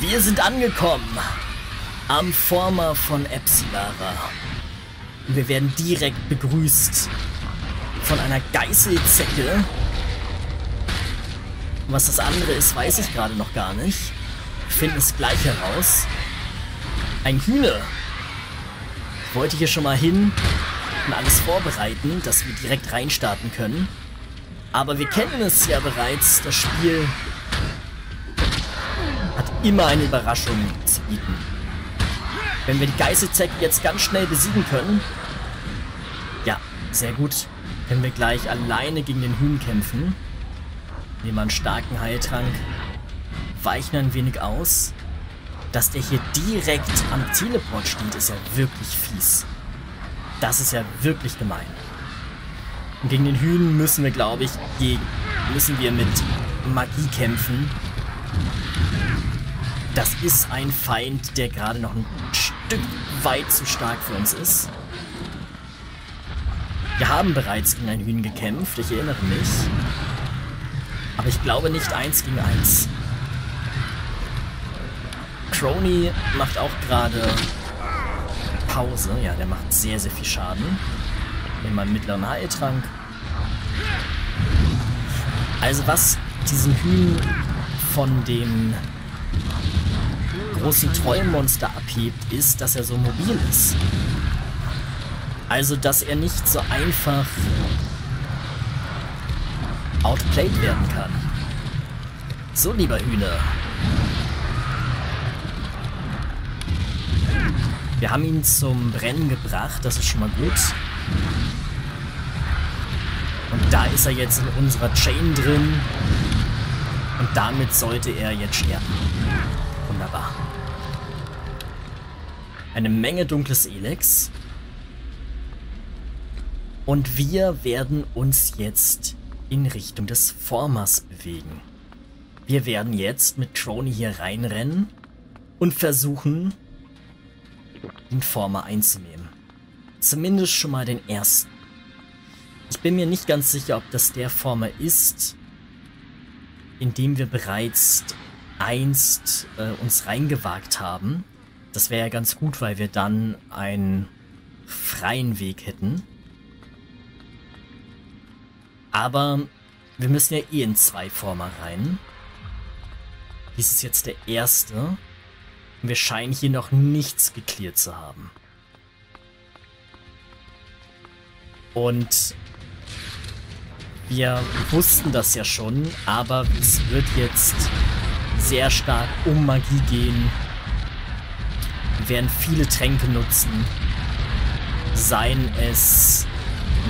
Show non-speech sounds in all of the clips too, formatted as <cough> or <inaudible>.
Wir sind angekommen am Former von Epsilara. Wir werden direkt begrüßt von einer Geißelzecke. Was das andere ist, weiß ich gerade noch gar nicht. Wir finden es gleich heraus. Ein Hühner. Ich wollte hier schon mal hin und alles vorbereiten, dass wir direkt reinstarten können. Aber wir kennen es ja bereits, das Spiel immer eine Überraschung zu bieten. Wenn wir die Geißelzecke jetzt ganz schnell besiegen können, ja, sehr gut, können wir gleich alleine gegen den Hühn kämpfen. Nehmen wir einen starken Heiltrank, weichen ein wenig aus. Dass der hier direkt am Teleport steht, ist ja wirklich fies. Das ist ja wirklich gemein. Und gegen den Hühn müssen wir, glaube ich, gegen, müssen wir mit Magie kämpfen. Das ist ein Feind, der gerade noch ein Stück weit zu stark für uns ist. Wir haben bereits gegen ein Hühn gekämpft, ich erinnere mich. Aber ich glaube nicht eins gegen eins. Crony macht auch gerade Pause. Ja, der macht sehr, sehr viel Schaden. Wir einen mittleren Heiltrank. Also was diesen Hühn von dem großen Trollmonster abhebt, ist, dass er so mobil ist. Also, dass er nicht so einfach outplayed werden kann. So, lieber Hühner. Wir haben ihn zum Brennen gebracht, das ist schon mal gut. Und da ist er jetzt in unserer Chain drin. Und damit sollte er jetzt sterben. Wunderbar. Eine Menge dunkles Elex. Und wir werden uns jetzt in Richtung des Formers bewegen. Wir werden jetzt mit Crony hier reinrennen und versuchen, den Former einzunehmen. Zumindest schon mal den ersten. Ich bin mir nicht ganz sicher, ob das der Former ist, in dem wir bereits einst äh, uns reingewagt haben. Das wäre ja ganz gut, weil wir dann einen freien Weg hätten. Aber wir müssen ja eh in zwei Former rein. Dies ist jetzt der erste. Und wir scheinen hier noch nichts geklärt zu haben. Und wir wussten das ja schon, aber es wird jetzt sehr stark um Magie gehen. Werden viele Tränke nutzen. Seien es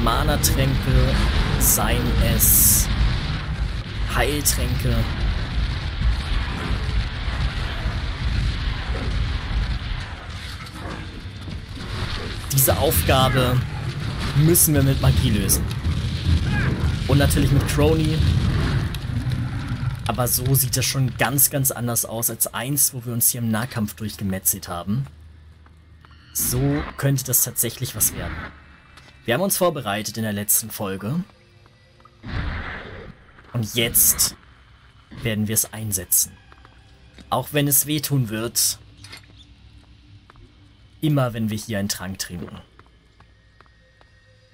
Mana-Tränke, seien es Heiltränke. Diese Aufgabe müssen wir mit Magie lösen. Und natürlich mit Crony. Aber so sieht das schon ganz, ganz anders aus als eins, wo wir uns hier im Nahkampf durchgemetzelt haben. So könnte das tatsächlich was werden. Wir haben uns vorbereitet in der letzten Folge. Und jetzt werden wir es einsetzen. Auch wenn es wehtun wird. Immer wenn wir hier einen Trank trinken.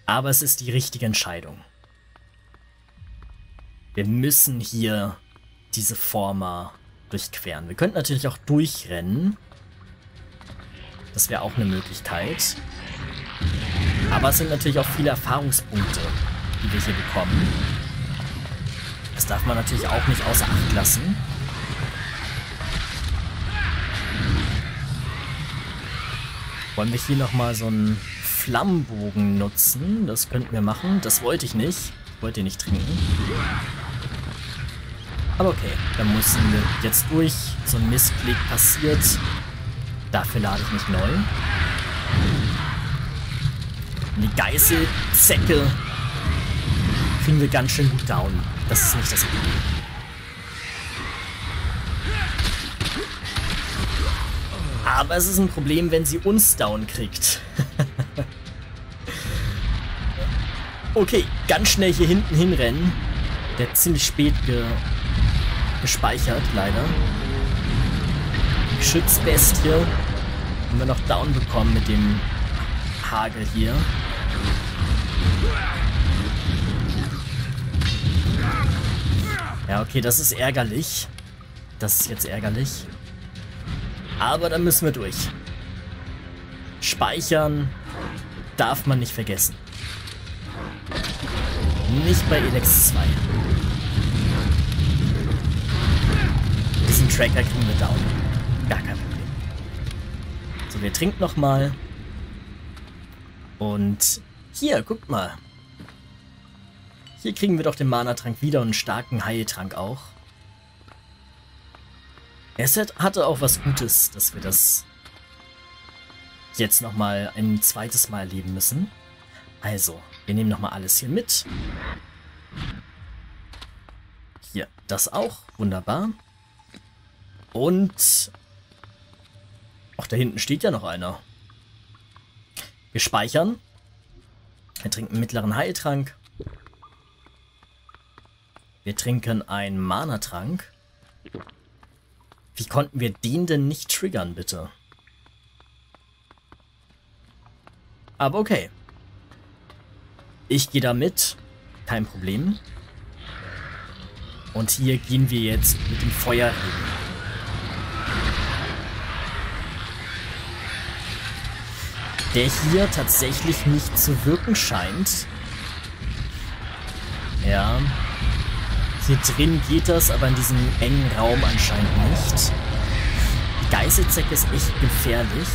Aber es ist die richtige Entscheidung. Wir müssen hier diese Former durchqueren. Wir könnten natürlich auch durchrennen. Das wäre auch eine Möglichkeit. Aber es sind natürlich auch viele Erfahrungspunkte, die wir hier bekommen. Das darf man natürlich auch nicht außer Acht lassen. Wollen wir hier nochmal so einen Flammenbogen nutzen? Das könnten wir machen. Das wollte ich nicht. Ich wollte ihn nicht trinken. Aber okay, dann müssen wir jetzt durch. So ein Missklick passiert. Dafür lade ich mich neu. Die Geißelzecke kriegen wir ganz schön gut down. Das ist nicht das Problem. Aber es ist ein Problem, wenn sie uns down kriegt. <laughs> okay, ganz schnell hier hinten hinrennen. Der ziemlich spät ge gespeichert, leider. Geschützbestie. Haben wir noch down bekommen mit dem Hagel hier. Ja, okay, das ist ärgerlich. Das ist jetzt ärgerlich. Aber da müssen wir durch. Speichern darf man nicht vergessen. Nicht bei Elex 2. Tracker kriegen wir down. Gar kein Problem. So, wir trinken nochmal. Und hier, guckt mal. Hier kriegen wir doch den Mana-Trank wieder und einen starken Heiltrank auch. Es hatte auch was Gutes, dass wir das jetzt nochmal ein zweites Mal erleben müssen. Also, wir nehmen nochmal alles hier mit. Hier, das auch. Wunderbar. Und... Ach, da hinten steht ja noch einer. Wir speichern. Wir trinken mittleren Heiltrank. Wir trinken einen Mana-Trank. Wie konnten wir den denn nicht triggern, bitte? Aber okay. Ich gehe da mit. Kein Problem. Und hier gehen wir jetzt mit dem Feuer hin. Der hier tatsächlich nicht zu wirken scheint. Ja. Hier drin geht das, aber in diesem engen Raum anscheinend nicht. Die Geißelzecke ist echt gefährlich.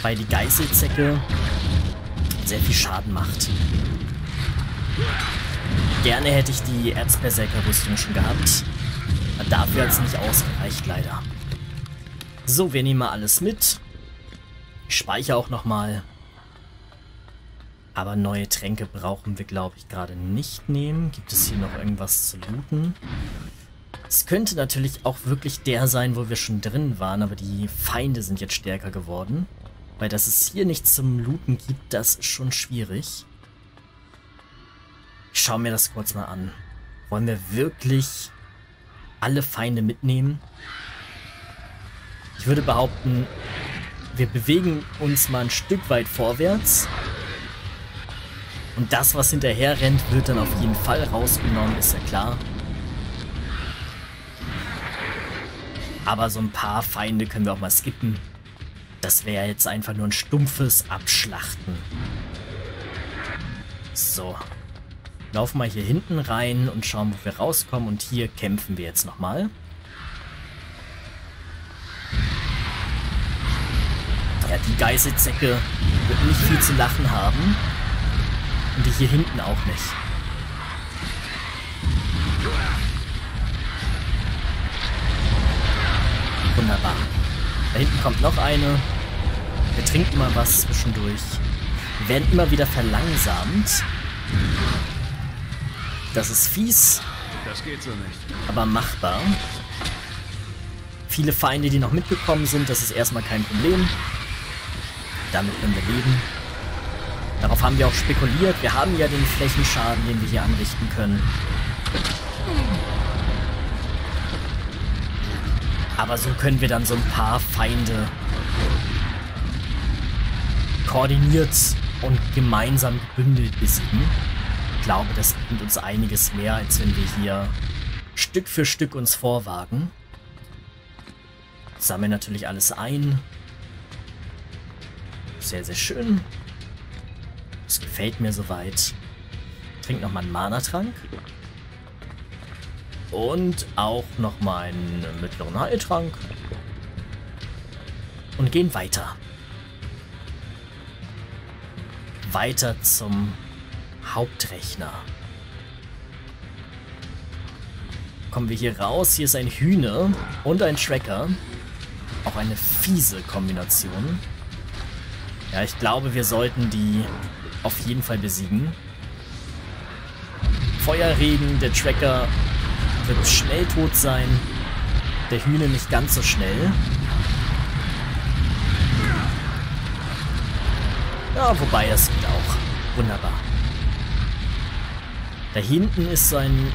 Weil die Geißelzecke sehr viel Schaden macht. Gerne hätte ich die Erzberserker-Rüstung schon gehabt. Dafür hat es nicht ausgereicht, leider. So, wir nehmen mal alles mit. Ich speichere auch nochmal. Aber neue Tränke brauchen wir, glaube ich, gerade nicht nehmen. Gibt es hier noch irgendwas zu looten? Es könnte natürlich auch wirklich der sein, wo wir schon drin waren, aber die Feinde sind jetzt stärker geworden. Weil dass es hier nichts zum Looten gibt, das ist schon schwierig. Ich schaue mir das kurz mal an. Wollen wir wirklich alle Feinde mitnehmen? Ich würde behaupten, wir bewegen uns mal ein Stück weit vorwärts. Und das, was hinterher rennt, wird dann auf jeden Fall rausgenommen, ist ja klar. Aber so ein paar Feinde können wir auch mal skippen. Das wäre jetzt einfach nur ein stumpfes Abschlachten. So. Laufen mal hier hinten rein und schauen, wo wir rauskommen. Und hier kämpfen wir jetzt nochmal. Ja, die Geißelzecke wird nicht viel zu lachen haben. Und die hier hinten auch nicht. Wunderbar. Da hinten kommt noch eine. Wir trinken mal was zwischendurch. Wir werden immer wieder verlangsamt. Das ist fies. Das geht so nicht. Aber machbar. Viele Feinde, die noch mitgekommen sind, das ist erstmal kein Problem. Damit können wir leben. Darauf haben wir auch spekuliert. Wir haben ja den Flächenschaden, den wir hier anrichten können. Aber so können wir dann so ein paar Feinde koordiniert und gemeinsam gebündelt besiegen. Ich glaube, das bringt uns einiges mehr, als wenn wir hier Stück für Stück uns vorwagen. Sammeln natürlich alles ein. Sehr, sehr schön. Das gefällt mir soweit. Trink nochmal einen Mana-Trank. Und auch nochmal einen mittleren Heiltrank. Und gehen weiter. Weiter zum Hauptrechner. Kommen wir hier raus. Hier ist ein Hühner und ein Tracker. Auch eine fiese Kombination. Ja, ich glaube, wir sollten die auf jeden Fall besiegen. Feuerregen, der Tracker wird schnell tot sein. Der Hühner nicht ganz so schnell. Ja, wobei, es geht auch. Wunderbar. Da hinten ist so ein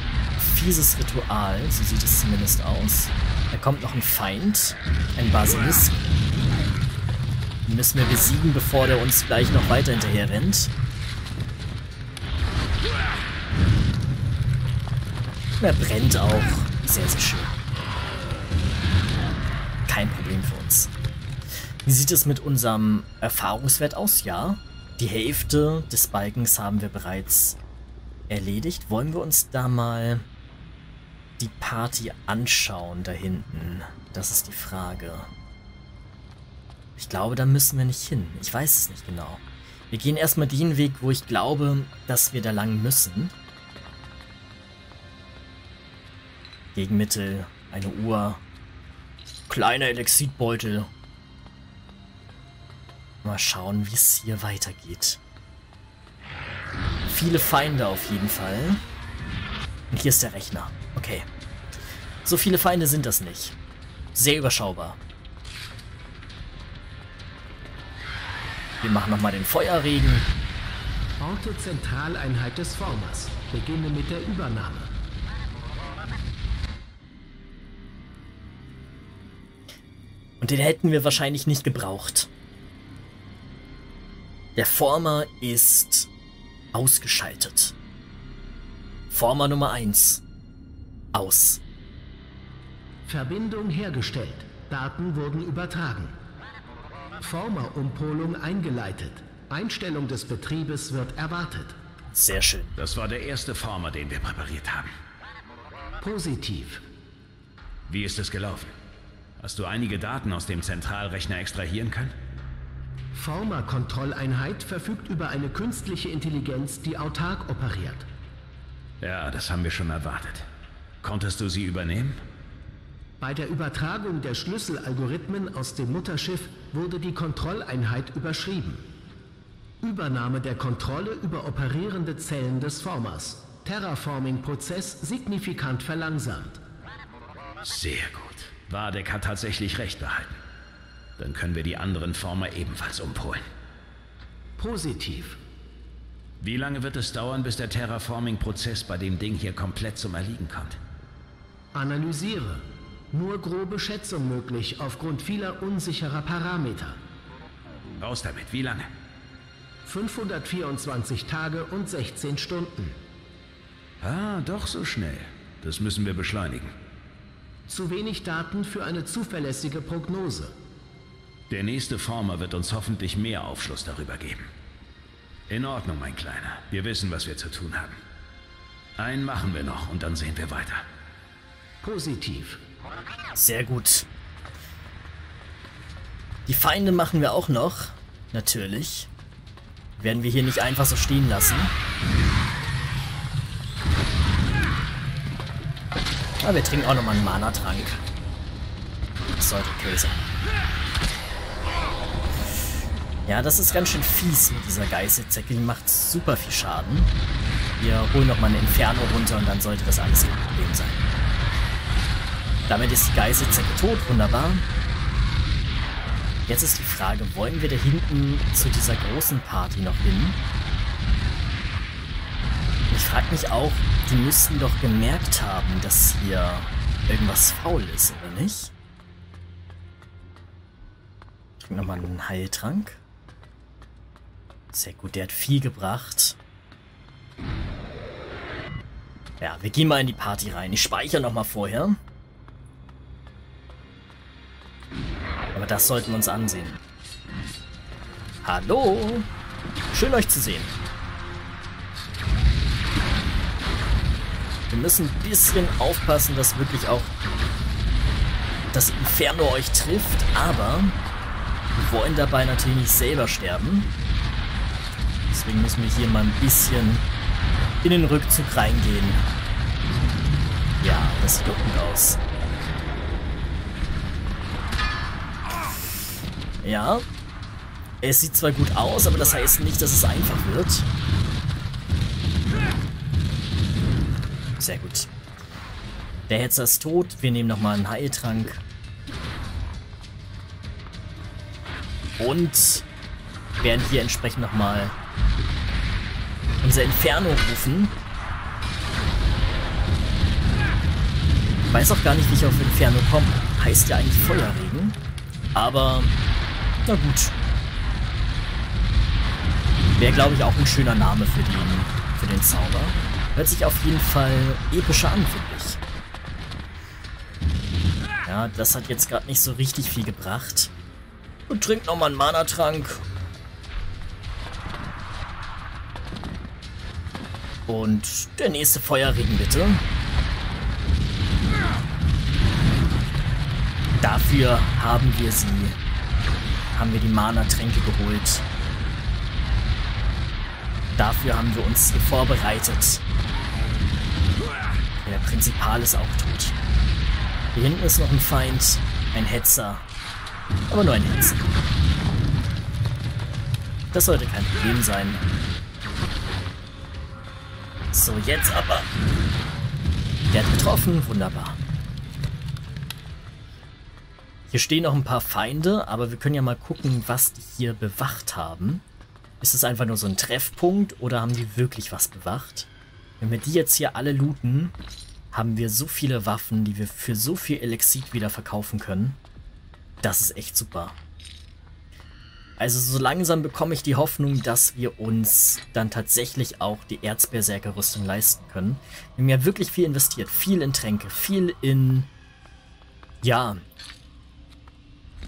fieses Ritual, so sieht es zumindest aus. Da kommt noch ein Feind. Ein Basilisk. Den müssen wir besiegen, bevor der uns gleich noch weiter hinterher rennt. Er brennt auch. Sehr, sehr schön. Kein Problem für uns. Wie sieht es mit unserem Erfahrungswert aus? Ja, die Hälfte des Balkens haben wir bereits erledigt. Wollen wir uns da mal die Party anschauen da hinten? Das ist die Frage. Ich glaube, da müssen wir nicht hin. Ich weiß es nicht genau. Wir gehen erstmal den Weg, wo ich glaube, dass wir da lang müssen. Gegenmittel, eine Uhr, kleiner Elexitbeutel. Mal schauen, wie es hier weitergeht. Viele Feinde auf jeden Fall. Und hier ist der Rechner. Okay. So viele Feinde sind das nicht. Sehr überschaubar. Wir machen nochmal den Feuerregen. Orte Zentraleinheit des Formers. Beginne mit der Übernahme. Und den hätten wir wahrscheinlich nicht gebraucht. Der Former ist ausgeschaltet. Former Nummer 1. Aus. Verbindung hergestellt. Daten wurden übertragen. Former-Umpolung eingeleitet. Einstellung des Betriebes wird erwartet. Sehr schön. Das war der erste Former, den wir präpariert haben. Positiv. Wie ist es gelaufen? Hast du einige Daten aus dem Zentralrechner extrahieren können? Former-Kontrolleinheit verfügt über eine künstliche Intelligenz, die autark operiert. Ja, das haben wir schon erwartet. Konntest du sie übernehmen? Bei der Übertragung der Schlüsselalgorithmen aus dem Mutterschiff wurde die Kontrolleinheit überschrieben. Übernahme der Kontrolle über operierende Zellen des Formers. Terraforming-Prozess signifikant verlangsamt. Sehr gut. Wadek hat tatsächlich recht behalten. Dann können wir die anderen Former ebenfalls umpolen. Positiv. Wie lange wird es dauern, bis der Terraforming-Prozess bei dem Ding hier komplett zum Erliegen kommt? Analysiere. Nur grobe Schätzung möglich aufgrund vieler unsicherer Parameter. Raus damit. Wie lange? 524 Tage und 16 Stunden. Ah, doch so schnell. Das müssen wir beschleunigen. Zu wenig Daten für eine zuverlässige Prognose. Der nächste Former wird uns hoffentlich mehr Aufschluss darüber geben. In Ordnung, mein Kleiner. Wir wissen, was wir zu tun haben. Einen machen wir noch und dann sehen wir weiter. Positiv. Sehr gut. Die Feinde machen wir auch noch. Natürlich. Werden wir hier nicht einfach so stehen lassen. Aber wir trinken auch nochmal einen Mana-Trank. Das sollte okay sein. Ja, das ist ganz schön fies mit dieser Geißelzecke. Die macht super viel Schaden. Wir holen nochmal eine Inferno runter und dann sollte das alles kein Problem sein. Damit ist die Geißelzecke tot. Wunderbar. Jetzt ist die Frage, wollen wir da hinten zu dieser großen Party noch hin? Ich frage mich auch, die müssten doch gemerkt haben, dass hier irgendwas faul ist, oder nicht? Trink nochmal einen Heiltrank. Sehr gut, der hat viel gebracht. Ja, wir gehen mal in die Party rein. Ich speichere nochmal vorher. Das sollten wir uns ansehen. Hallo! Schön euch zu sehen. Wir müssen ein bisschen aufpassen, dass wirklich auch das Inferno euch trifft, aber wir wollen dabei natürlich nicht selber sterben. Deswegen müssen wir hier mal ein bisschen in den Rückzug reingehen. Ja, das sieht doch gut aus. Ja, es sieht zwar gut aus, aber das heißt nicht, dass es einfach wird. Sehr gut. Der Hetzer ist tot. Wir nehmen nochmal einen Heiltrank. Und werden hier entsprechend nochmal unser Inferno rufen. weiß auch gar nicht, wie ich auf Inferno komme. Heißt ja eigentlich Feuerregen. Aber, na gut. Wäre, glaube ich, auch ein schöner Name für den, für den Zauber. Hört sich auf jeden Fall epischer an, finde ich. Ja, das hat jetzt gerade nicht so richtig viel gebracht. Und trink nochmal einen Mana-Trank. Und der nächste Feuerregen, bitte. Dafür haben wir sie. Haben wir die Mana-Tränke geholt. Dafür haben wir uns vorbereitet. Der Prinzipal ist auch tot. Hier hinten ist noch ein Feind, ein Hetzer. Aber nur ein Hetzer. Das sollte kein Problem sein. So, jetzt aber. Der hat getroffen, wunderbar. Hier stehen noch ein paar Feinde, aber wir können ja mal gucken, was die hier bewacht haben. Ist es einfach nur so ein Treffpunkt oder haben die wirklich was bewacht? Wenn wir die jetzt hier alle looten, haben wir so viele Waffen, die wir für so viel Elexit wieder verkaufen können. Das ist echt super. Also so langsam bekomme ich die Hoffnung, dass wir uns dann tatsächlich auch die Erzberserker-Rüstung leisten können. Wir haben ja wirklich viel investiert. Viel in Tränke, viel in... Ja.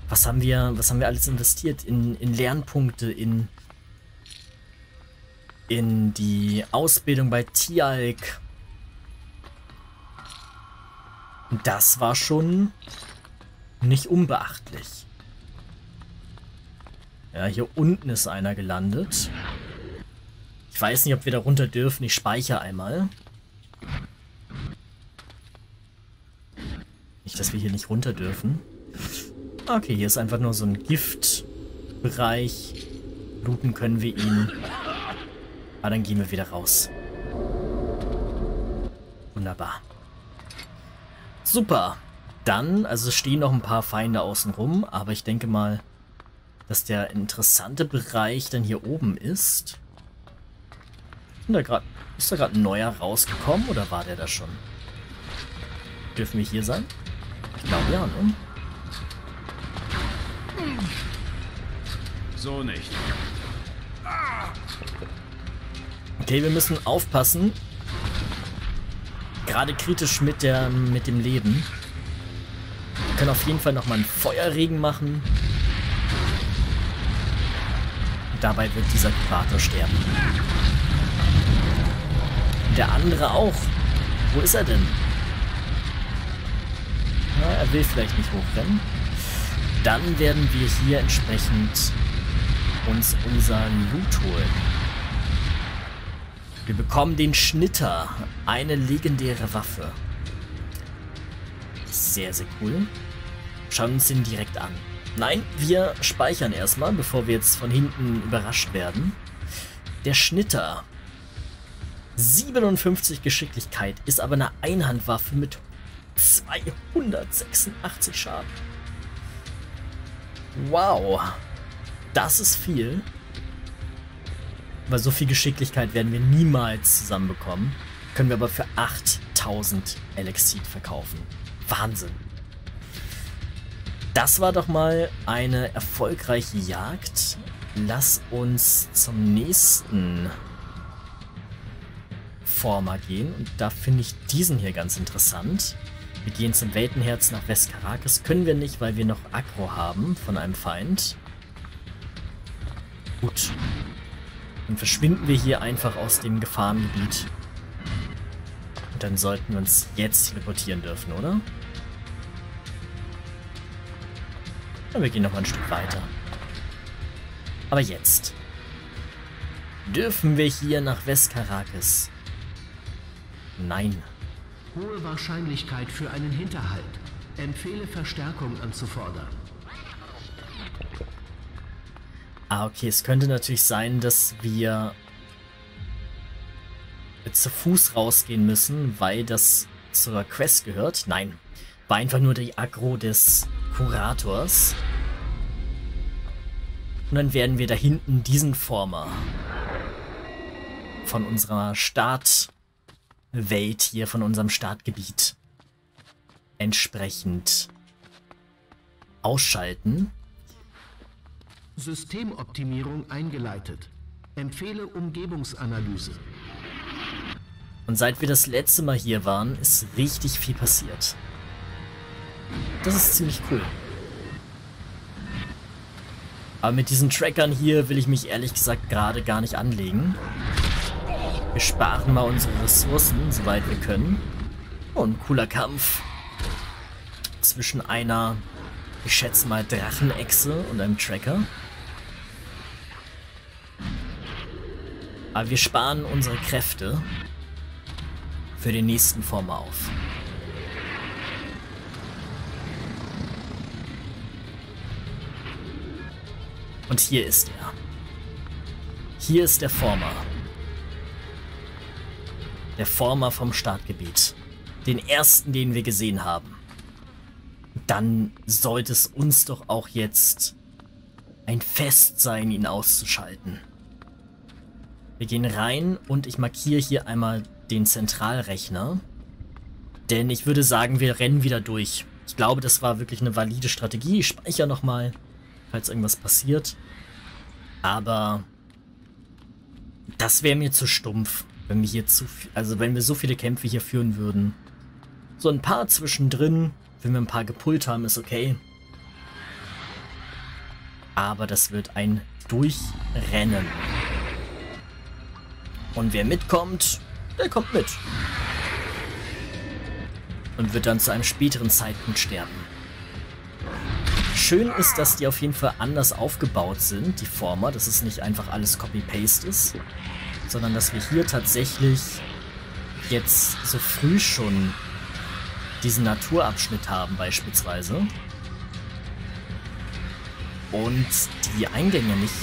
Was haben wir, was haben wir alles investiert? In, in Lernpunkte, in... In die Ausbildung bei Tialk. Das war schon nicht unbeachtlich. Ja, hier unten ist einer gelandet. Ich weiß nicht, ob wir da runter dürfen. Ich speichere einmal. Nicht, dass wir hier nicht runter dürfen. Okay, hier ist einfach nur so ein Giftbereich. Looten können wir ihn. Aber dann gehen wir wieder raus. Wunderbar. Super. Dann, also stehen noch ein paar Feinde außen rum, aber ich denke mal, dass der interessante Bereich dann hier oben ist. Da grad, ist da gerade ein neuer rausgekommen oder war der da schon? Dürfen wir hier sein? Ich glaube ja, ne? So nicht. Okay, wir müssen aufpassen. Gerade kritisch mit, der, mit dem Leben. Wir können auf jeden Fall nochmal einen Feuerregen machen. Dabei wird dieser Kurator sterben. Der andere auch. Wo ist er denn? Na, er will vielleicht nicht hochrennen. Dann werden wir hier entsprechend uns unser Loot holen. Wir bekommen den Schnitter. Eine legendäre Waffe. Sehr, sehr cool. Schauen uns den direkt an. Nein, wir speichern erstmal, bevor wir jetzt von hinten überrascht werden. Der Schnitter. 57 Geschicklichkeit, ist aber eine Einhandwaffe mit 286 Schaden. Wow. Das ist viel. Weil so viel Geschicklichkeit werden wir niemals zusammenbekommen. Können wir aber für 8000 Elexit verkaufen. Wahnsinn. Das war doch mal eine erfolgreiche Jagd. Lass uns zum nächsten Former gehen. Und da finde ich diesen hier ganz interessant. Wir gehen zum Weltenherz nach Westkarakis. Können wir nicht, weil wir noch Aggro haben von einem Feind. Gut. Dann verschwinden wir hier einfach aus dem Gefahrengebiet. Und dann sollten wir uns jetzt teleportieren dürfen, oder? Ja, wir gehen noch mal ein Stück weiter. Aber jetzt. Dürfen wir hier nach Westkarakis? Nein. Hohe Wahrscheinlichkeit für einen Hinterhalt. Empfehle Verstärkung anzufordern. Ah, okay. Es könnte natürlich sein, dass wir zu Fuß rausgehen müssen, weil das zur Quest gehört. Nein. War einfach nur die Aggro des Kurators. Und dann werden wir da hinten diesen Former von unserer Startwelt hier, von unserem Startgebiet entsprechend ausschalten. Systemoptimierung eingeleitet. Empfehle Umgebungsanalyse. Und seit wir das letzte Mal hier waren, ist richtig viel passiert. Das ist ziemlich cool. Aber mit diesen Trackern hier will ich mich ehrlich gesagt gerade gar nicht anlegen. Wir sparen mal unsere Ressourcen, soweit wir können. Oh, ein cooler Kampf. Zwischen einer, ich schätze mal, Drachenechse und einem Tracker. Aber wir sparen unsere Kräfte für den nächsten Form auf. Und hier ist er. Hier ist der Former. Der Former vom Startgebiet. Den ersten, den wir gesehen haben. Dann sollte es uns doch auch jetzt ein Fest sein, ihn auszuschalten. Wir gehen rein und ich markiere hier einmal den Zentralrechner. Denn ich würde sagen, wir rennen wieder durch. Ich glaube, das war wirklich eine valide Strategie. Ich speichere nochmal. mal falls irgendwas passiert. Aber das wäre mir zu stumpf, wenn wir hier zu also wenn wir so viele Kämpfe hier führen würden. So ein paar zwischendrin, wenn wir ein paar gepult haben, ist okay. Aber das wird ein Durchrennen. Und wer mitkommt, der kommt mit. Und wird dann zu einem späteren Zeitpunkt sterben. Schön ist, dass die auf jeden Fall anders aufgebaut sind, die Former, dass es nicht einfach alles Copy-Paste ist, sondern dass wir hier tatsächlich jetzt so früh schon diesen Naturabschnitt haben beispielsweise. Und die Eingänge nicht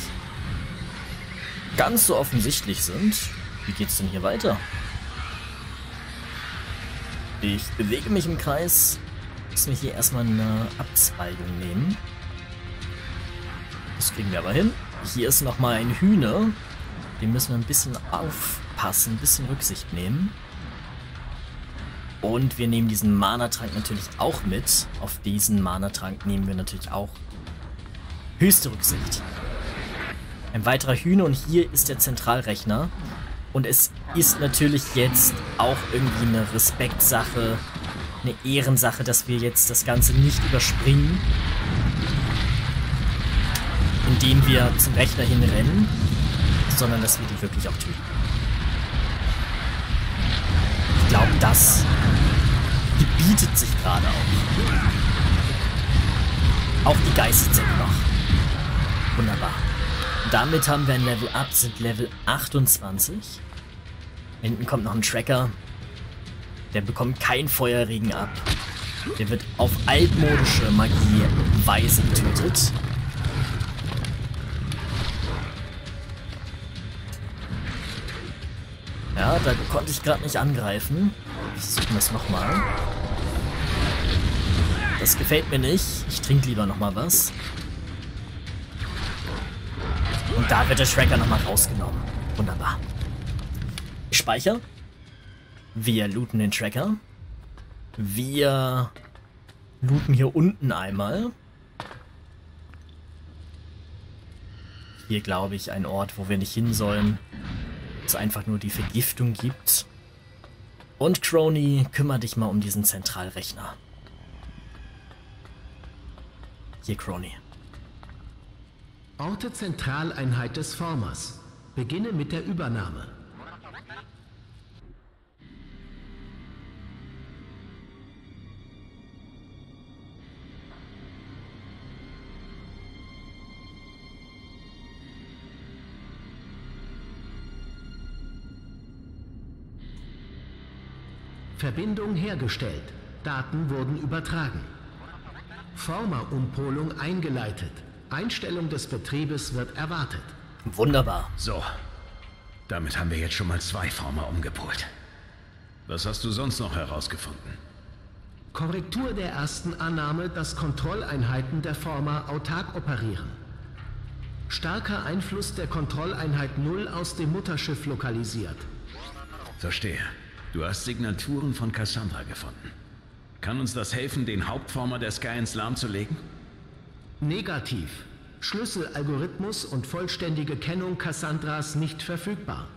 ganz so offensichtlich sind. Wie geht's denn hier weiter? Ich bewege mich im Kreis müssen wir hier erstmal eine Abzweigung nehmen. Das kriegen wir aber hin. Hier ist nochmal ein Hühner. Den müssen wir ein bisschen aufpassen, ein bisschen Rücksicht nehmen. Und wir nehmen diesen Mana-Trank natürlich auch mit. Auf diesen Mana-Trank nehmen wir natürlich auch höchste Rücksicht. Ein weiterer Hühner und hier ist der Zentralrechner. Und es ist natürlich jetzt auch irgendwie eine Respektsache, eine Ehrensache, dass wir jetzt das Ganze nicht überspringen, indem wir zum Rechner hinrennen, sondern dass wir die wirklich auch töten. Ich glaube, das gebietet sich gerade auch. Auch die Geister sind noch. Wunderbar. Damit haben wir ein Level Up, sind Level 28. Hinten kommt noch ein Tracker. Der bekommt kein Feuerregen ab. Der wird auf altmodische Magie-Weise getötet. Da konnte ich gerade nicht angreifen. Versuchen wir es nochmal. Das gefällt mir nicht. Ich trinke lieber nochmal was. Und da wird der Tracker nochmal rausgenommen. Wunderbar. Ich speichere. Wir looten den Tracker. Wir looten hier unten einmal. Hier, glaube ich, ein Ort, wo wir nicht hin sollen. Es einfach nur die Vergiftung gibt. Und Crony, kümmere dich mal um diesen Zentralrechner. Hier, Crony. Orte Zentraleinheit des Formers. Beginne mit der Übernahme. Verbindung hergestellt. Daten wurden übertragen. Former-Umpolung eingeleitet. Einstellung des Betriebes wird erwartet. Wunderbar. So. Damit haben wir jetzt schon mal zwei Former umgepolt. Was hast du sonst noch herausgefunden? Korrektur der ersten Annahme, dass Kontrolleinheiten der Former autark operieren. Starker Einfluss der Kontrolleinheit 0 aus dem Mutterschiff lokalisiert. Verstehe. Du hast Signaturen von Cassandra gefunden. Kann uns das helfen, den Hauptformer der Skyens lahmzulegen? Negativ. Schlüsselalgorithmus und vollständige Kennung Cassandras nicht verfügbar.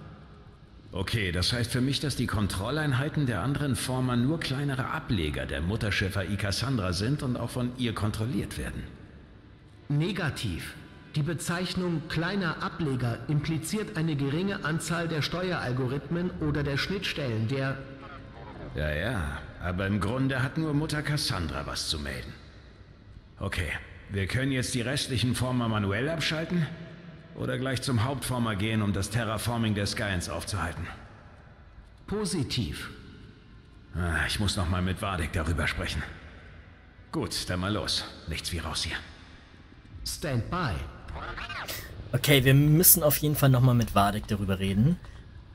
Okay, das heißt für mich, dass die Kontrolleinheiten der anderen Former nur kleinere Ableger der Mutterschiffer I Cassandra sind und auch von ihr kontrolliert werden. Negativ. Die Bezeichnung kleiner Ableger impliziert eine geringe Anzahl der Steueralgorithmen oder der Schnittstellen der... Ja, ja, aber im Grunde hat nur Mutter Cassandra was zu melden. Okay, wir können jetzt die restlichen Former manuell abschalten oder gleich zum Hauptformer gehen, um das Terraforming der Skyens aufzuhalten. Positiv. Ah, ich muss noch mal mit Vardek darüber sprechen. Gut, dann mal los. Nichts wie raus hier. Stand by. Okay, wir müssen auf jeden Fall nochmal mit Vardek darüber reden.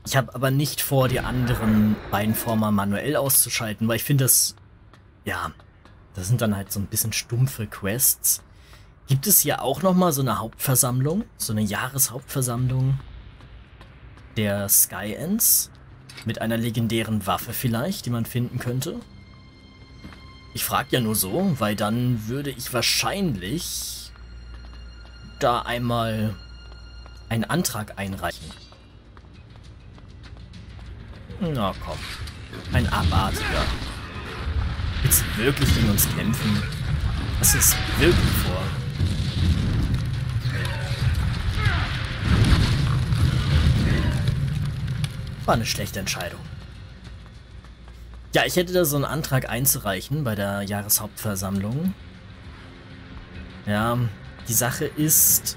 Ich habe aber nicht vor, die anderen beiden Former manuell auszuschalten, weil ich finde das, ja, das sind dann halt so ein bisschen stumpfe Quests. Gibt es hier auch nochmal so eine Hauptversammlung, so eine Jahreshauptversammlung der Sky Ends? Mit einer legendären Waffe vielleicht, die man finden könnte? Ich frage ja nur so, weil dann würde ich wahrscheinlich da einmal einen Antrag einreichen. Na komm, ein Abartiger. Willst du wirklich gegen uns kämpfen? Was ist wirklich vor? War eine schlechte Entscheidung. Ja, ich hätte da so einen Antrag einzureichen bei der Jahreshauptversammlung. Ja, die Sache ist,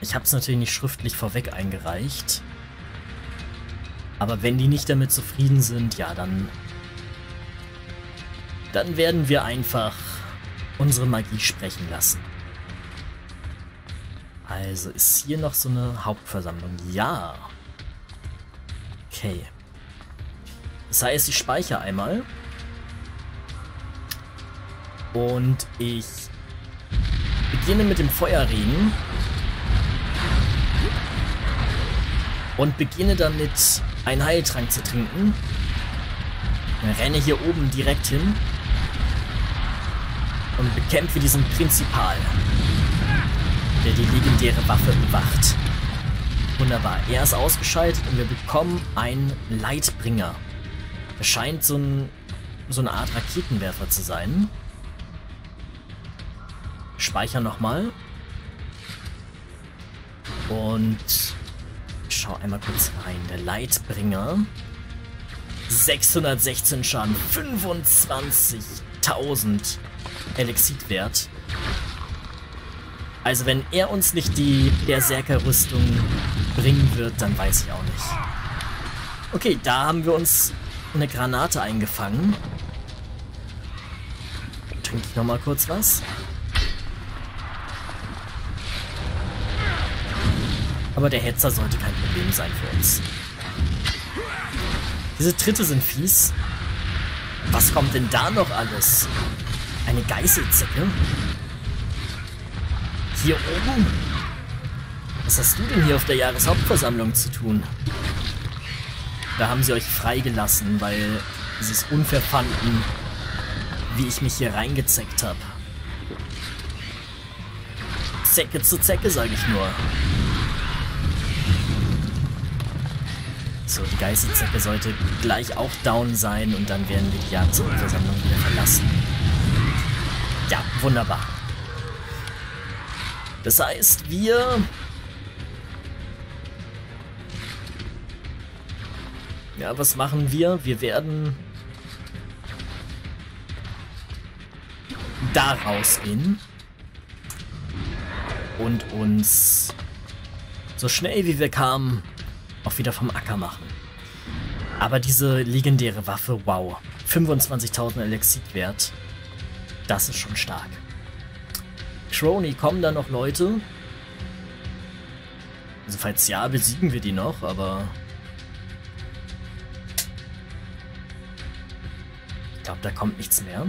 ich habe es natürlich nicht schriftlich vorweg eingereicht. Aber wenn die nicht damit zufrieden sind, ja, dann... Dann werden wir einfach unsere Magie sprechen lassen. Also, ist hier noch so eine Hauptversammlung? Ja. Okay. Das heißt, ich speichere einmal. Und ich beginne mit dem Feuerregen. Und beginne damit, einen Heiltrank zu trinken. Dann renne hier oben direkt hin. Und bekämpfe diesen Prinzipal, der die legendäre Waffe bewacht. Wunderbar. Er ist ausgeschaltet und wir bekommen einen Leitbringer. Es scheint so, ein, so eine Art Raketenwerfer zu sein. Speichern nochmal. Und schau einmal kurz rein. Der Leitbringer. 616 Schaden. 25.000 Elixitwert. Also wenn er uns nicht die Berserker-Rüstung bringen wird, dann weiß ich auch nicht. Okay, da haben wir uns eine Granate eingefangen. Trinke ich nochmal kurz was. Aber der Hetzer sollte kein Problem sein für uns. Diese Tritte sind fies. Was kommt denn da noch alles? Eine Geißelzecke? Hier oben? Was hast du denn hier auf der Jahreshauptversammlung zu tun? Da haben sie euch freigelassen, weil sie es unfair fanden, wie ich mich hier reingezeckt habe. Zecke zu Zecke, sage ich nur. So, die Geißelzecke sollte gleich auch down sein und dann werden wir die Jahreshauptversammlung wieder verlassen. Ja, wunderbar. Das heißt, wir... Ja, was machen wir? Wir werden... Da rausgehen. Und uns so schnell wie wir kamen auch wieder vom Acker machen. Aber diese legendäre Waffe, wow. 25.000 Elixit-Wert. Das ist schon stark. Crony, kommen da noch Leute? Also falls ja, besiegen wir die noch, aber... Ich glaube, da kommt nichts mehr.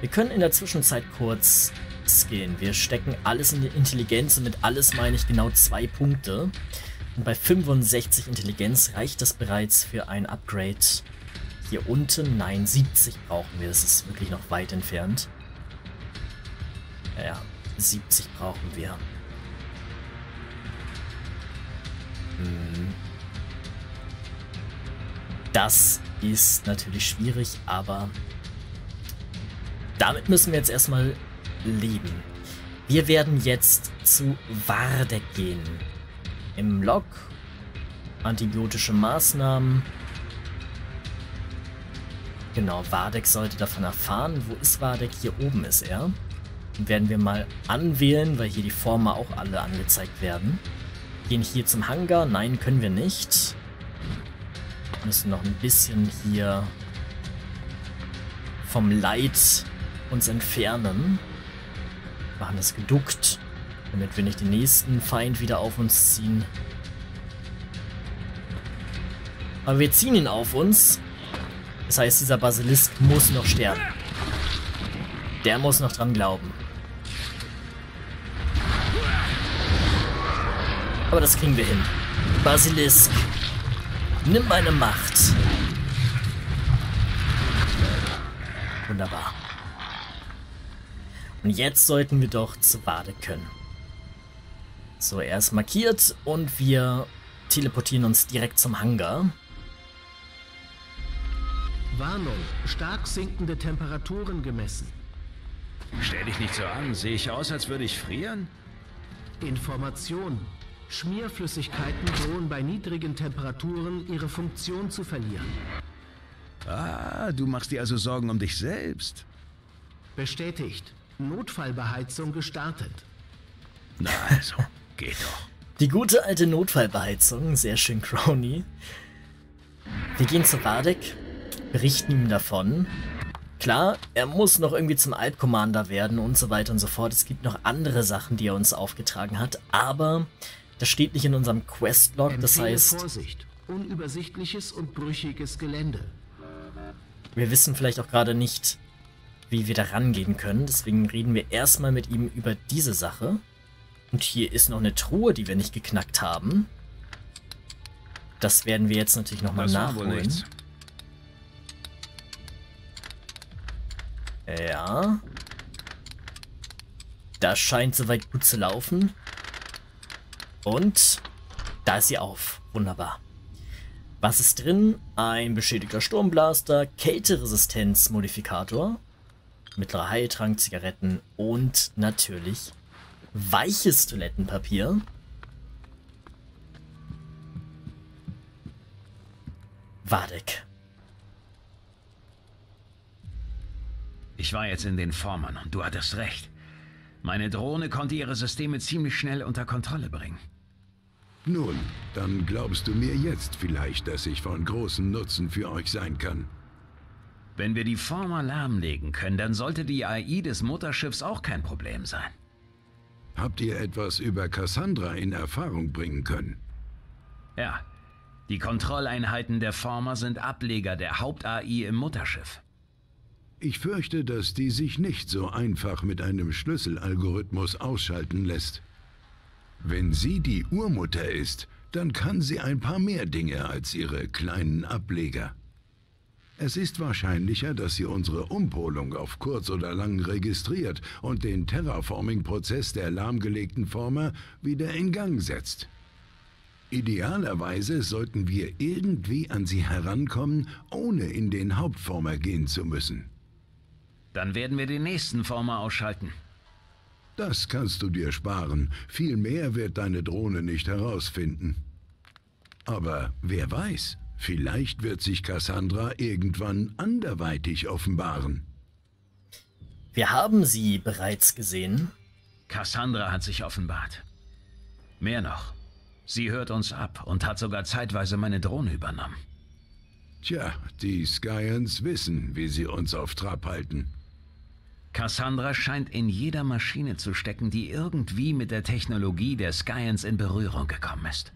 Wir können in der Zwischenzeit kurz skillen. Wir stecken alles in die Intelligenz und mit alles meine ich genau zwei Punkte. Und bei 65 Intelligenz reicht das bereits für ein Upgrade Hier unten, nein, 70 brauchen wir. Das ist wirklich noch weit entfernt. Ja, 70 brauchen wir. Hm. Das ist natürlich schwierig, aber damit müssen wir jetzt erstmal leben. Wir werden jetzt zu Wardek gehen. Im Log antibiotische Maßnahmen. Genau, Wardek sollte davon erfahren. Wo ist Wardek? Hier oben ist er. Den werden wir mal anwählen, weil hier die Former auch alle angezeigt werden. Gehen hier zum Hangar? Nein, können wir nicht. Müssen noch ein bisschen hier vom Leid uns entfernen. Machen das geduckt, damit wir nicht den nächsten Feind wieder auf uns ziehen. Aber wir ziehen ihn auf uns. Das heißt, dieser Basilisk muss noch sterben. Der muss noch dran glauben. Aber das kriegen wir hin. Basilisk, nimm meine Macht. Wunderbar. Und jetzt sollten wir doch zu Wade können. So, er ist markiert und wir teleportieren uns direkt zum Hangar. Warnung, stark sinkende Temperaturen gemessen. Stell dich nicht so an. Sehe ich aus, als würde ich frieren? Information. Schmierflüssigkeiten drohen bei niedrigen Temperaturen ihre Funktion zu verlieren. Ah, du machst dir also Sorgen um dich selbst. Bestätigt. Notfallbeheizung gestartet. Na also, geht doch. Die gute alte Notfallbeheizung, sehr schön Crony. Wir gehen zu Radek, berichten ihm davon. Klar, er muss noch irgendwie zum Alt-Commander werden und so weiter und so fort. Es gibt noch andere Sachen, die er uns aufgetragen hat, aber das steht nicht in unserem Questlog, das heißt... Vorsicht, unübersichtliches und brüchiges Gelände. Wir wissen vielleicht auch gerade nicht, wie wir da rangehen können. Deswegen reden wir erstmal mit ihm über diese Sache. Und hier ist noch eine Truhe, die wir nicht geknackt haben. Das werden wir jetzt natürlich nochmal nachholen. Ja. Das scheint soweit gut zu laufen. Und da ist sie auf. Wunderbar. Was ist drin? Ein beschädigter Sturmblaster, Kälteresistenzmodifikator, mittlerer Heiltrank, Zigaretten und natürlich weiches Toilettenpapier. Wadek. Ich war jetzt in den Formern und du hattest recht. Meine Drohne konnte ihre Systeme ziemlich schnell unter Kontrolle bringen. Nun, dann glaubst du mir jetzt vielleicht, dass ich von großem Nutzen für euch sein kann. Wenn wir die Former lahmlegen können, dann sollte die AI des Mutterschiffs auch kein Problem sein. Habt ihr etwas über Cassandra in Erfahrung bringen können? Ja, die Kontrolleinheiten der Former sind Ableger der Haupt-AI im Mutterschiff. Ich fürchte, dass die sich nicht so einfach mit einem Schlüsselalgorithmus ausschalten lässt. Wenn sie die Urmutter ist, dann kann sie ein paar mehr Dinge als ihre kleinen Ableger. Es ist wahrscheinlicher, dass sie unsere Umpolung auf kurz oder lang registriert und den Terraforming-Prozess der lahmgelegten Former wieder in Gang setzt. Idealerweise sollten wir irgendwie an sie herankommen, ohne in den Hauptformer gehen zu müssen. Dann werden wir den nächsten Former ausschalten. Das kannst du dir sparen. Viel mehr wird deine Drohne nicht herausfinden. Aber wer weiß, Vielleicht wird sich Cassandra irgendwann anderweitig offenbaren. Wir haben sie bereits gesehen. Cassandra hat sich offenbart. Mehr noch. Sie hört uns ab und hat sogar zeitweise meine Drohne übernommen. Tja, die Skyans wissen, wie sie uns auf Trab halten. Cassandra scheint in jeder Maschine zu stecken, die irgendwie mit der Technologie der Skyans in Berührung gekommen ist.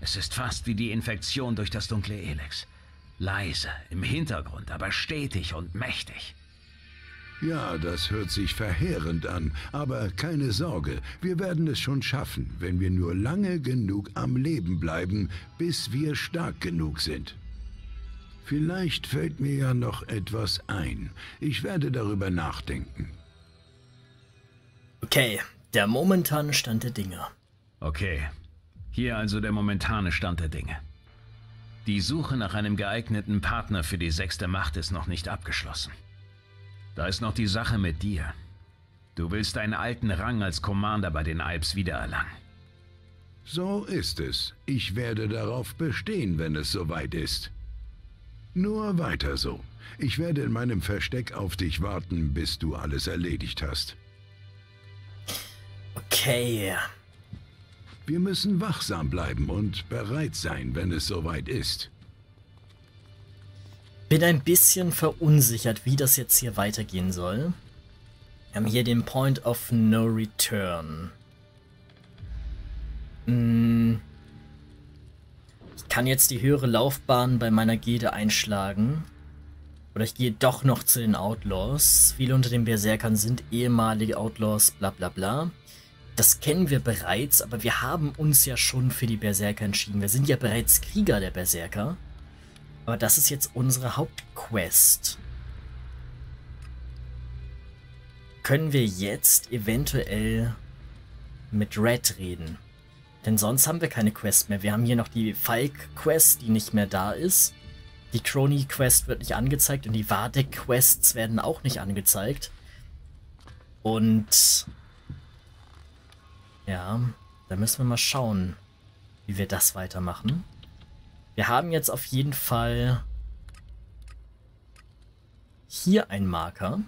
Es ist fast wie die Infektion durch das dunkle Elex. Leise, im Hintergrund, aber stetig und mächtig. Ja, das hört sich verheerend an, aber keine Sorge, wir werden es schon schaffen, wenn wir nur lange genug am Leben bleiben, bis wir stark genug sind. Vielleicht fällt mir ja noch etwas ein. Ich werde darüber nachdenken. Okay, der momentane Stand der Dinge. Okay, hier also der momentane Stand der Dinge. Die Suche nach einem geeigneten Partner für die sechste Macht ist noch nicht abgeschlossen. Da ist noch die Sache mit dir. Du willst deinen alten Rang als Commander bei den Alps wiedererlangen. So ist es. Ich werde darauf bestehen, wenn es soweit ist. Nur weiter so. Ich werde in meinem Versteck auf dich warten, bis du alles erledigt hast. Okay. Wir müssen wachsam bleiben und bereit sein, wenn es soweit ist. Bin ein bisschen verunsichert, wie das jetzt hier weitergehen soll. Wir haben hier den Point of No Return. Hm. Ich kann jetzt die höhere Laufbahn bei meiner Gilde einschlagen. Oder ich gehe doch noch zu den Outlaws. Viele unter den Berserkern sind ehemalige Outlaws, bla bla bla. Das kennen wir bereits, aber wir haben uns ja schon für die Berserker entschieden. Wir sind ja bereits Krieger der Berserker. Aber das ist jetzt unsere Hauptquest. Können wir jetzt eventuell mit Red reden? Denn sonst haben wir keine Quest mehr. Wir haben hier noch die Falk-Quest, die nicht mehr da ist. Die Crony-Quest wird nicht angezeigt und die Vardek-Quests werden auch nicht angezeigt. Und... Ja, da müssen wir mal schauen, wie wir das weitermachen. Wir haben jetzt auf jeden Fall hier einen Marker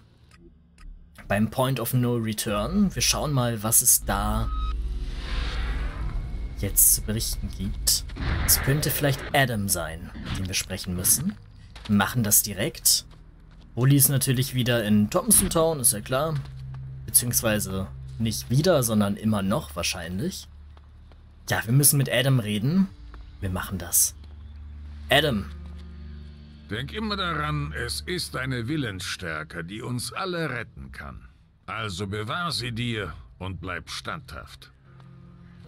beim Point of No Return. Wir schauen mal, was es da jetzt zu berichten gibt. Es könnte vielleicht Adam sein, mit dem wir sprechen müssen. Wir machen das direkt. Bully ist natürlich wieder in Thompson Town, ist ja klar. Beziehungsweise nicht wieder, sondern immer noch wahrscheinlich. Ja, wir müssen mit Adam reden. Wir machen das. Adam. Denk immer daran, es ist deine Willensstärke, die uns alle retten kann. Also bewahr sie dir und bleib standhaft.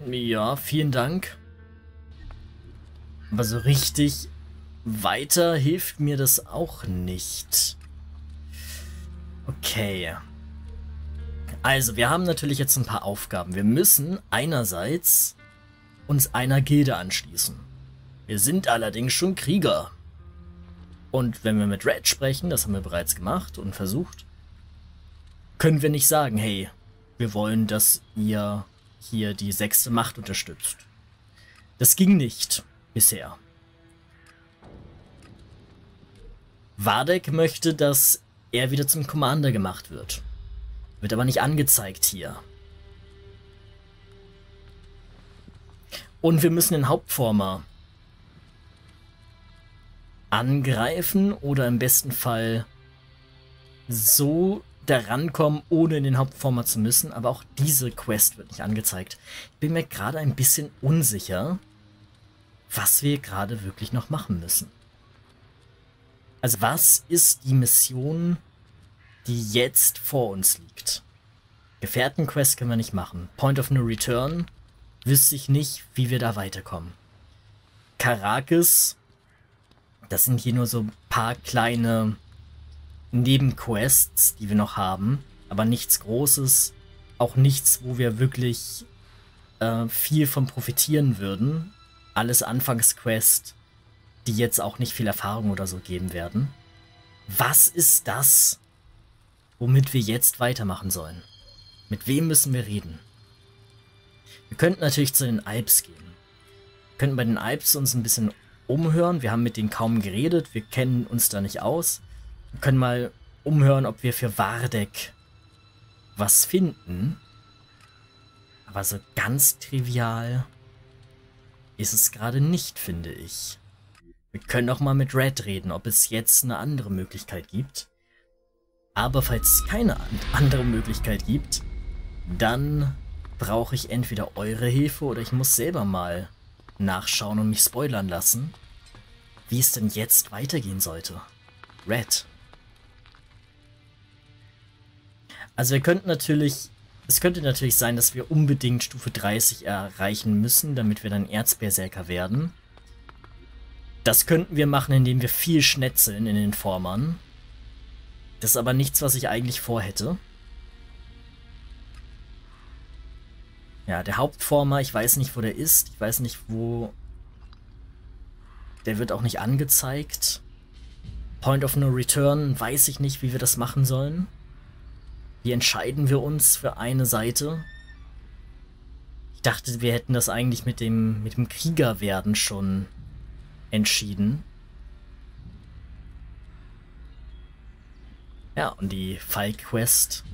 Ja, vielen Dank. Aber so richtig weiter hilft mir das auch nicht. Okay. Also, wir haben natürlich jetzt ein paar Aufgaben. Wir müssen einerseits uns einer Gilde anschließen. Wir sind allerdings schon Krieger. Und wenn wir mit Red sprechen, das haben wir bereits gemacht und versucht, können wir nicht sagen, hey, wir wollen, dass ihr hier die sechste Macht unterstützt. Das ging nicht bisher. Wadek möchte, dass er wieder zum Commander gemacht wird. Wird aber nicht angezeigt hier. Und wir müssen den Hauptformer angreifen oder im besten Fall so da rankommen, ohne in den Hauptformat zu müssen. Aber auch diese Quest wird nicht angezeigt. Ich bin mir gerade ein bisschen unsicher, was wir gerade wirklich noch machen müssen. Also was ist die Mission, die jetzt vor uns liegt? Gefährtenquest können wir nicht machen. Point of No Return wüsste ich nicht, wie wir da weiterkommen. Caracas, das sind hier nur so ein paar kleine Nebenquests, die wir noch haben, aber nichts Großes, auch nichts, wo wir wirklich äh, viel von profitieren würden. Alles Anfangsquest, die jetzt auch nicht viel Erfahrung oder so geben werden. Was ist das, womit wir jetzt weitermachen sollen? Mit wem müssen wir reden? Wir könnten natürlich zu den Alps gehen. Wir könnten bei den Alps uns ein bisschen umhören. Wir haben mit denen kaum geredet. Wir kennen uns da nicht aus. Wir können mal umhören, ob wir für Wardek was finden. Aber so ganz trivial ist es gerade nicht, finde ich. Wir können auch mal mit Red reden, ob es jetzt eine andere Möglichkeit gibt. Aber falls es keine andere Möglichkeit gibt, dann brauche ich entweder eure Hilfe oder ich muss selber mal nachschauen und mich spoilern lassen, wie es denn jetzt weitergehen sollte. Red. Also wir könnten natürlich, es könnte natürlich sein, dass wir unbedingt Stufe 30 erreichen müssen, damit wir dann Erzberserker werden. Das könnten wir machen, indem wir viel schnetzeln in den Formern. Das ist aber nichts, was ich eigentlich vorhätte. Ja, der Hauptformer, ich weiß nicht, wo der ist. Ich weiß nicht, wo... Der wird auch nicht angezeigt. Point of No Return, weiß ich nicht, wie wir das machen sollen. Wie entscheiden wir uns für eine Seite? Ich dachte, wir hätten das eigentlich mit dem, mit dem Kriegerwerden schon entschieden. Ja, und die Fall-Quest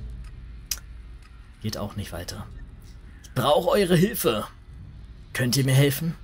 geht auch nicht weiter. Ich brauche eure Hilfe. Könnt ihr mir helfen?